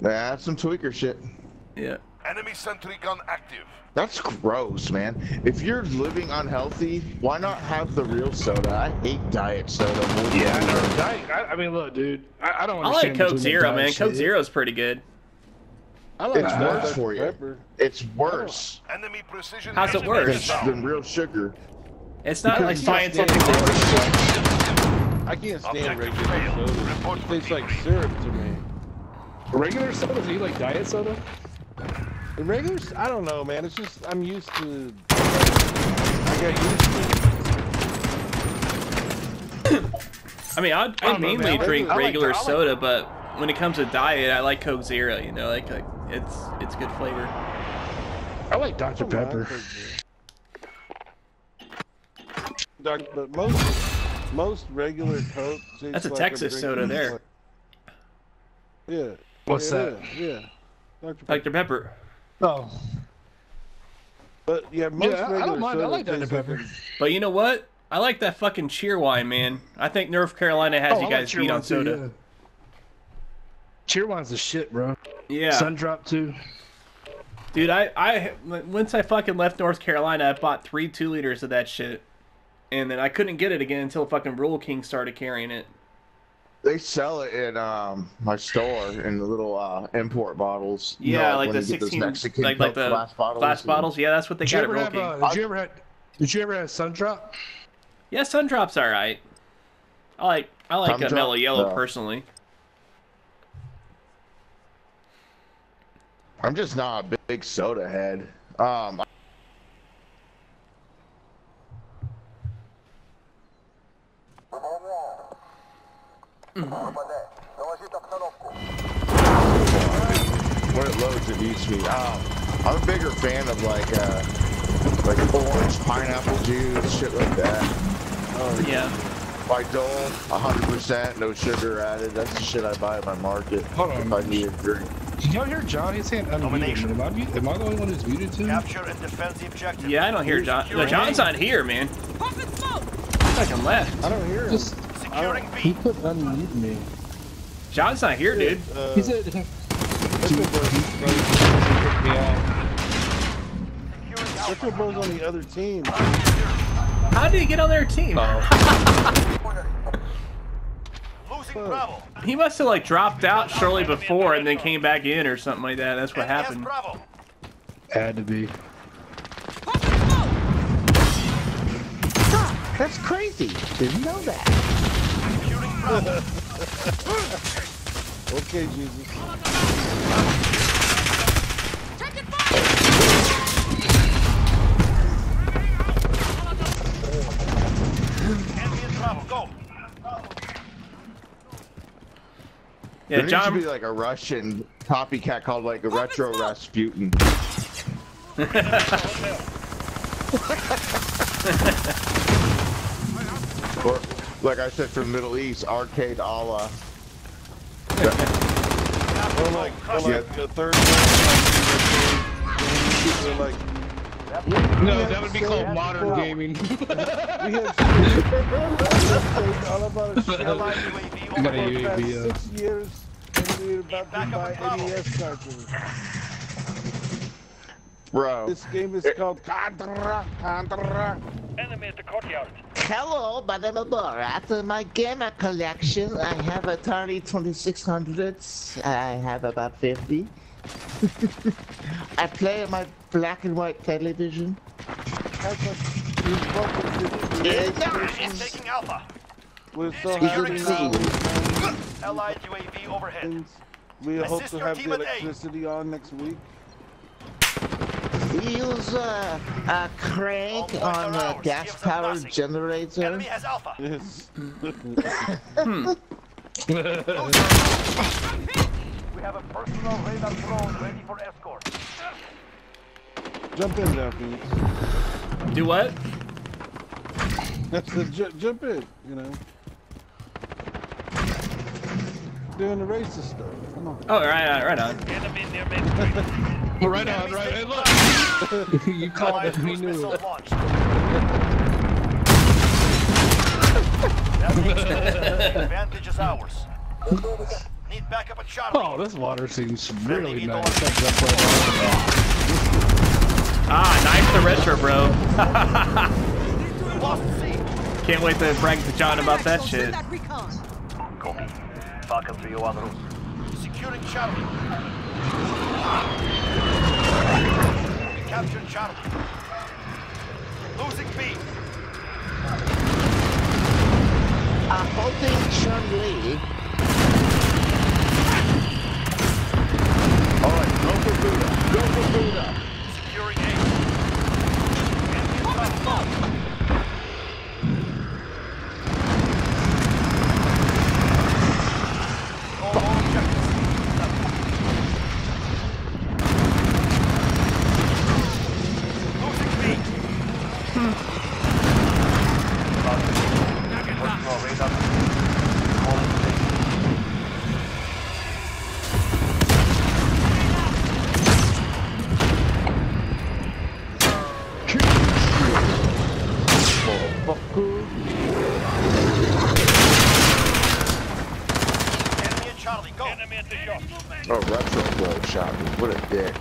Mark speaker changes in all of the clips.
Speaker 1: That's some tweaker shit.
Speaker 2: Yeah.
Speaker 3: Enemy sentry gun active.
Speaker 1: That's gross, man. If you're living unhealthy, why not have the real soda? I hate diet soda. more
Speaker 4: Yeah, I know. Diet, I, I mean, look, dude. I, I don't
Speaker 2: I like Coke Zero,
Speaker 4: diet
Speaker 2: man. Coke
Speaker 4: shit.
Speaker 2: Zero's pretty good.
Speaker 5: I like
Speaker 1: It's
Speaker 5: uh,
Speaker 1: worse for you.
Speaker 5: Pepper.
Speaker 1: It's worse
Speaker 3: Enemy precision.
Speaker 2: How's it worse?
Speaker 3: inbound.
Speaker 1: than real sugar.
Speaker 2: It's not like
Speaker 5: Because you can't
Speaker 2: scientific.
Speaker 5: I can't stand regular soda. It tastes like syrup to me.
Speaker 4: Regular soda? Do you like diet soda?
Speaker 5: The regular, s- I don't know, man. It's just I'm used to. I got used to.
Speaker 2: I mean, I, I,
Speaker 4: don't know,
Speaker 2: mainly drink
Speaker 4: I
Speaker 2: regular
Speaker 4: like-
Speaker 2: soda, but when it comes to diet, I like Coke Zero. You know, like, like it's it's good flavor.
Speaker 4: I like Dr.
Speaker 5: Come
Speaker 4: Pepper.
Speaker 5: Coke Doc, but most most regular Coke.
Speaker 2: That's a
Speaker 5: like
Speaker 2: Texas soda there.
Speaker 5: like- yeah.
Speaker 4: What's
Speaker 5: yeah,
Speaker 4: that?
Speaker 5: it is, Yeah. Dr. Pepper.
Speaker 2: Dr Pepper.
Speaker 4: Oh.
Speaker 5: But yeah, most
Speaker 4: Yeah, I- I don't mind. I like Dr.
Speaker 5: tastes
Speaker 4: Pepper.
Speaker 2: But you know what? I like that fucking Cheerwine, man. I think North Carolina has
Speaker 4: Oh,
Speaker 2: you
Speaker 4: I like
Speaker 2: guys beat on
Speaker 4: Cheerwine too,
Speaker 2: soda.
Speaker 4: yeah. Cheerwine's the shit, bro.
Speaker 2: Yeah,
Speaker 4: Sundrop too.
Speaker 2: dude. I I once I fucking left North Carolina, I bought three two liters of that shit, and then I couldn't get it again until fucking Rule King started carrying it.
Speaker 1: They sell it in um, my store in the little uh, import bottles. You
Speaker 2: Yeah,
Speaker 1: know,
Speaker 2: like
Speaker 1: when
Speaker 2: the
Speaker 1: you get those
Speaker 2: sixteen,
Speaker 1: Mexican
Speaker 2: like like
Speaker 1: Coke
Speaker 2: the
Speaker 1: glass bottles.
Speaker 2: glass
Speaker 1: and-
Speaker 2: bottles. Yeah, that's what they
Speaker 4: Did you
Speaker 2: got at
Speaker 4: ever
Speaker 2: Rule
Speaker 4: have? Uh, did you ever have? Did you ever have Sundrop?
Speaker 2: Yeah, Sundrop's all right. I like I like a Mellow Yellow
Speaker 1: No.
Speaker 2: personally.
Speaker 1: I'm just not a big soda head. Um, when it loads, it eats me. Um, I'm a bigger fan of like uh, like orange pineapple juice, shit like that.
Speaker 2: Yeah.
Speaker 1: By Dole, 100%, no sugar added. That's the shit I buy at my market.
Speaker 4: Hold on.
Speaker 1: If I need a drink.
Speaker 4: Did y'all hear John? He's saying unmuted.
Speaker 3: Domination.
Speaker 4: Am I, am I the only one who's muted too?
Speaker 3: Capture and defend the objective.
Speaker 2: Yeah, I don't hear John. No, John's not here, man. Fucking left.
Speaker 5: I don't hear him.
Speaker 4: Just
Speaker 3: Securing
Speaker 5: He
Speaker 3: B.
Speaker 5: put unmute me.
Speaker 2: John's not here, dude.
Speaker 5: Uh,
Speaker 4: he said.
Speaker 5: Retro Bro's on the other team.
Speaker 2: How did he get on their team?
Speaker 3: Losing
Speaker 2: He must have like dropped out shortly before and then came back in or something like that. That's what happened.
Speaker 4: Had to be.
Speaker 1: That's crazy. Didn't know that.
Speaker 3: Securing Bravo.
Speaker 5: Okay, Jesus.
Speaker 3: Enemy in Bravo. Go.
Speaker 2: Yeah,
Speaker 1: there
Speaker 2: John.
Speaker 1: needs to be like a Russian copycat called like a Retro Rasputin. or, like I said, from the Middle East, Arcade Allah.
Speaker 5: Or like, or
Speaker 1: Yeah.
Speaker 5: like the third one. Or like,
Speaker 4: No, that would be called modern gaming.
Speaker 5: we have all about a shit
Speaker 3: Allied UAV
Speaker 4: Got a
Speaker 3: overhead.
Speaker 5: for the past
Speaker 4: UAV, uh,
Speaker 5: six years, and we're about
Speaker 3: Back
Speaker 5: to
Speaker 3: up
Speaker 5: buy
Speaker 3: in
Speaker 5: NES cartridges.
Speaker 1: Bro,
Speaker 5: This game is called Contra. Contra.
Speaker 3: Enemy at the courtyard.
Speaker 6: Hello, my name is Borat. In my gamer collection, I have Atari 2600s. I have about 50. I play on my black and white television.
Speaker 5: That's what you fucking did.
Speaker 3: He's taking Alpha.
Speaker 5: We're so
Speaker 3: Securing
Speaker 5: happy
Speaker 3: C. Allied UAV overhead.
Speaker 5: We hope to have the
Speaker 3: at A.
Speaker 5: electricity on next week.
Speaker 6: We use uh, a crank
Speaker 3: All points
Speaker 6: on a gas powered generator.
Speaker 3: Enemy has Alpha.
Speaker 5: Yes.
Speaker 3: We have a personal radar drone ready for escort.
Speaker 5: jump in there, Phoenix.
Speaker 2: Do what?
Speaker 5: That's the ju- jump in, you know. Doing the racist stuff. Come on.
Speaker 2: Oh, right on, right on.
Speaker 3: Enemy near main street.
Speaker 4: Right on, right. Hey, look. you called it. We knew it.
Speaker 3: launched. That advantage is ours. Need backup at Charlie.
Speaker 4: Oh, this water seems really nice.
Speaker 3: Eagle.
Speaker 4: That's up
Speaker 2: Ah, nice the retro, bro. Can't wait to brag to John about that shit.
Speaker 3: Copy. Falcon 3 en route. Securing Charlie. We captured Charlie. Losing B.
Speaker 6: I'm holding Chun Li.
Speaker 1: Alright, go for Buddha. Go for Buddha.
Speaker 3: Securing A. Enemy Bravo. All all objectives. Losing B. Personal radar. Calling station. Enemy at Charlie, go. Enemy at the shop.
Speaker 1: Oh, retro bro shot me. What a dick.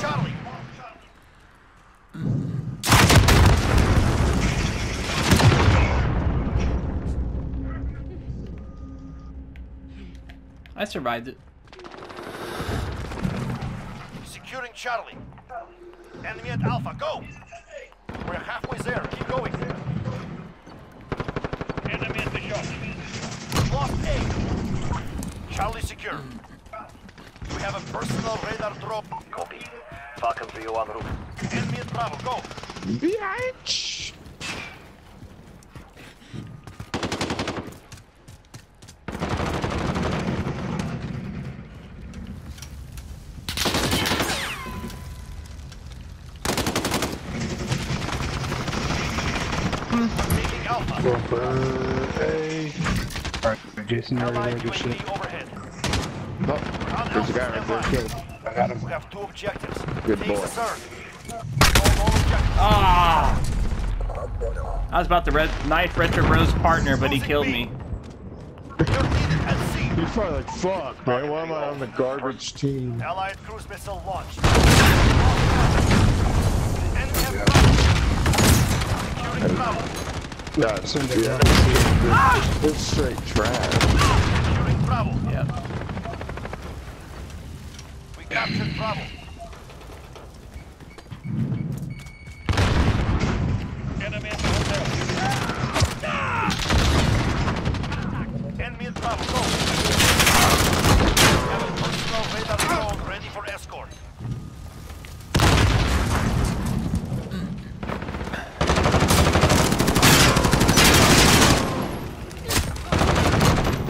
Speaker 3: Charlie.
Speaker 2: I survived it.
Speaker 3: Securing Charlie. Enemy at Alpha, go. We're halfway there. Keep going. Enemy at the shop. Lost A. Charlie secure. We have a personal radar drop. Copy. Falcon 3 en route. Enemy at Bravo, go.
Speaker 1: Bitch.
Speaker 3: Taking Alpha.
Speaker 4: Hey. Alright, Jason, you're
Speaker 3: Allied
Speaker 4: ready to shit.
Speaker 3: UAV overhead.
Speaker 1: There's a guy right there. Kill him.
Speaker 4: I got him.
Speaker 3: We have two objectives.
Speaker 1: Good boy.
Speaker 3: the third. All, all objectives.
Speaker 2: Ah! I was about to red knife Retro Bros partner, but he killed me.
Speaker 3: You're needed at sea.
Speaker 1: He's probably like, fuck, man. Why am I on the garbage team?
Speaker 3: Allied cruise missile launched. Enemy have Bravo. Securing Bravo.
Speaker 1: Yeah,
Speaker 4: Send it
Speaker 1: It's straight trash.
Speaker 3: Securing Bravo.
Speaker 2: Yep.
Speaker 3: We captured Bravo. Enemy at the hotel. Enemy at Bravo, go. We have a personal radar drone ready for escort.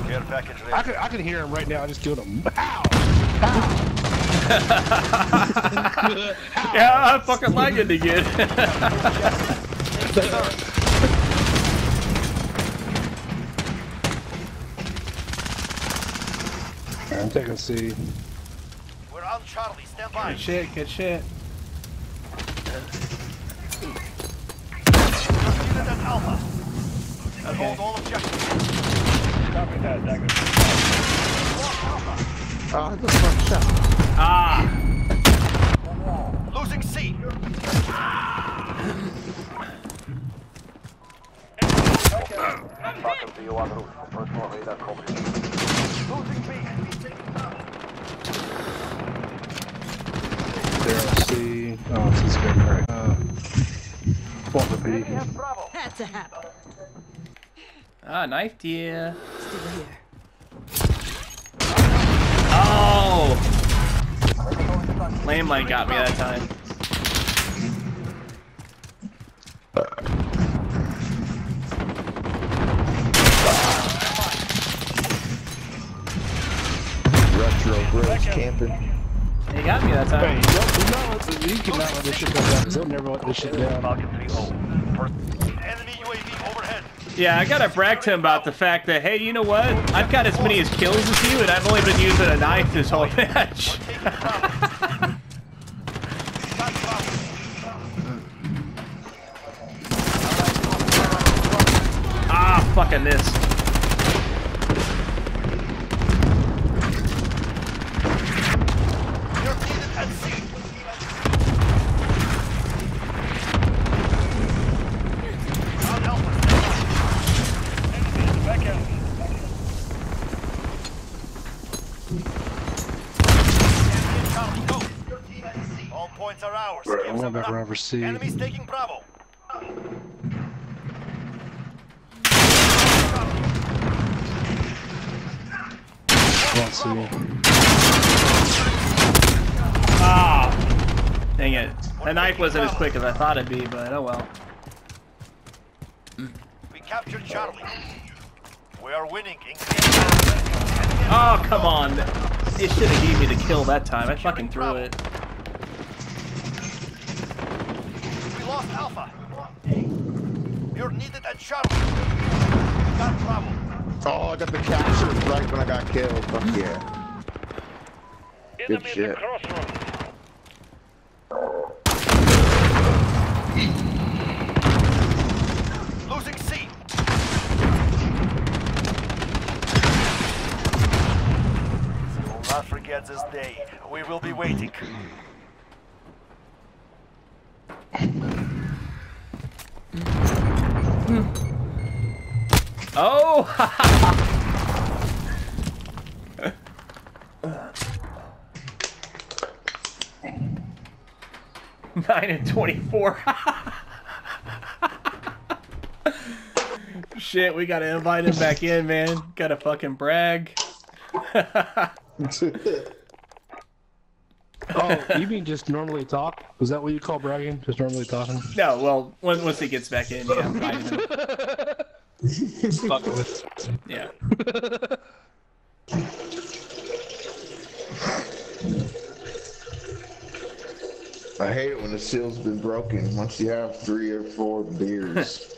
Speaker 3: Care package
Speaker 4: I
Speaker 3: ready.
Speaker 4: Can, hear him right now. I just killed him. Ow!
Speaker 2: Yeah, I'm fucking lagging again.
Speaker 3: Take the third.
Speaker 4: I'm taking C.
Speaker 3: We're on Charlie. Stand by.
Speaker 2: good shit, good shit.
Speaker 3: Alpha.
Speaker 2: Okay.
Speaker 3: Hold all objectives.
Speaker 6: Oh, the fuck shot.
Speaker 2: Ah!
Speaker 3: Losing C. Falcon to you on route for personal radar coverage. Losing B.
Speaker 4: There, C. Oh, C's good. Alright. Uh, Walker B.
Speaker 7: Had to happen.
Speaker 2: Ah, knifed you.
Speaker 7: Still here.
Speaker 2: Oh! Landmine got me that time.
Speaker 1: Retro bros camping.
Speaker 2: He got me that
Speaker 4: Hey,
Speaker 2: time.
Speaker 4: don't, no, you cannot let this shit go down. They'll never let this shit down.
Speaker 3: Falcon 3-0. Per- Enemy UAV overhead.
Speaker 2: Yeah, I gotta brag to him about the fact that, hey, you know what? I've got as many as kills as you, and I've only been using a knife this whole match.
Speaker 3: Taking Bravo. Got Bravo.
Speaker 2: I missed.
Speaker 3: You're needed at sea. Can't help us. Enemy in the back end. Enemy Charlie, go. All points are ours.
Speaker 4: I
Speaker 3: Give
Speaker 4: went
Speaker 3: them
Speaker 4: back
Speaker 3: enough.
Speaker 4: around for C.
Speaker 3: Enemies taking Bravo.
Speaker 4: Let's see.
Speaker 2: Ah! Dang it. That knife wasn't as quick as I thought it'd be, but oh well.
Speaker 3: We captured Charlie. We are winning.
Speaker 2: Oh, come on. It should have gave me the kill that time. I fucking threw it.
Speaker 3: Lost Alpha. You're needed at Charlie. We got Bravo.
Speaker 1: Oh, I got the capture right when I got killed. Fuck yeah. Good shit.
Speaker 3: Losing C. We will not forget this day. We will be waiting.
Speaker 2: Oh! Nine and twenty-four. Shit, we gotta invite him back in, man. Gotta fucking brag.
Speaker 4: Oh, you mean just normally talk? Is that what you call bragging? Just normally talking?
Speaker 2: No, well, when, once he gets back in, yeah, invite him.
Speaker 4: Fuck with.
Speaker 2: Yeah.
Speaker 1: I hate it when the seal's been broken. Once you have three or four beers,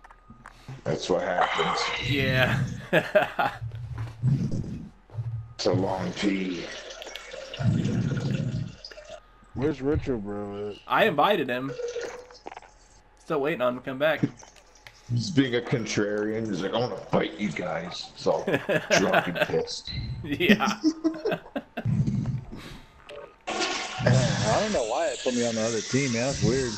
Speaker 1: that's what happens.
Speaker 2: Yeah.
Speaker 1: It's a long pee.
Speaker 5: Where's Richard, bro? At?
Speaker 2: I invited him. Still waiting on him to come back.
Speaker 1: Just being a contrarian, he's like, I want to fight you guys. It's all drunk and pissed.
Speaker 2: Yeah.
Speaker 7: I don't know why it put me on the other team, man. That's weird.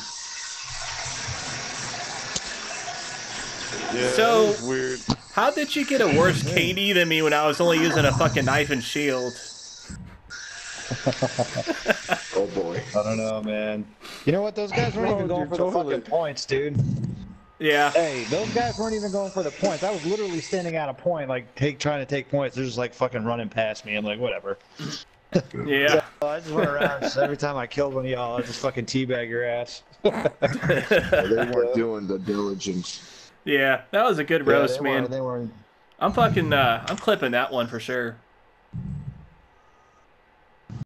Speaker 5: Yeah,
Speaker 2: So-
Speaker 5: weird.
Speaker 2: How did you get a worse KD than me when I was only using a fucking knife and shield?
Speaker 1: Oh boy.
Speaker 7: I don't know, man. You know what? Those guys weren't even going for
Speaker 5: totally-
Speaker 7: the fucking points, dude.
Speaker 2: Yeah.
Speaker 7: Hey, those guys weren't even going for the points. I was literally standing at a point, like take trying to take points. They're just like fucking running past me. I'm like, whatever.
Speaker 2: Yeah.
Speaker 7: So I just went around. so every time I killed one of y'all, I just fucking teabag your ass.
Speaker 1: They weren't doing the diligence.
Speaker 2: Yeah. That was a good
Speaker 7: Yeah,
Speaker 2: roast,
Speaker 7: they
Speaker 2: man.
Speaker 7: Weren't, they weren't.
Speaker 2: I'm fucking uh I'm clipping that one for sure.